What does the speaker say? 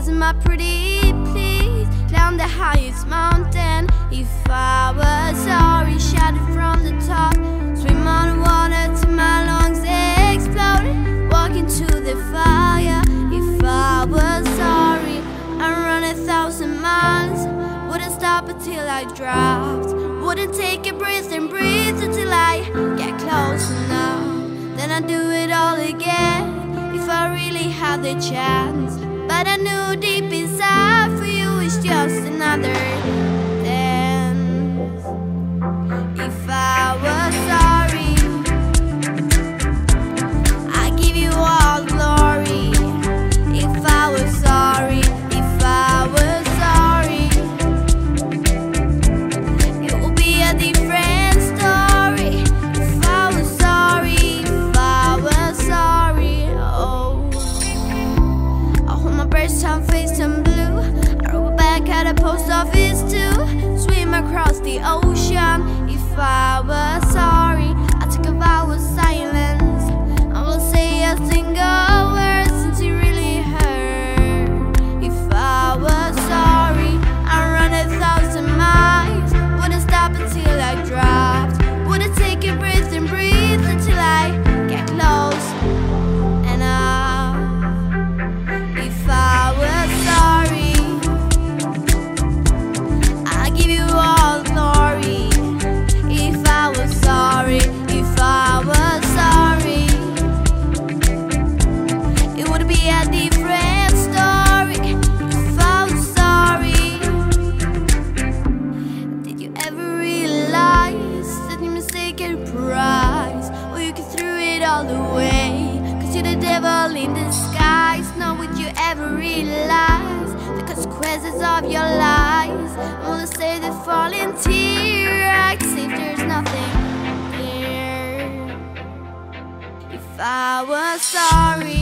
As my pretty please down the highest mountain. If I was sorry, shout it from the top. Swim on water till my lungs exploded. Walk into the fire. If I was sorry, I'd run a thousand miles. Wouldn't stop until I dropped. Wouldn't take a breath and breathe until I get close enough. Then I'd do it all again if I really had the chance. Another post office too. Swim across the ocean. If I was sorry, all away? Cause you're the devil in disguise. Now would you ever realize the consequences of your lies? I wanna say the falling tear, I'd say there's nothing there. If I was sorry.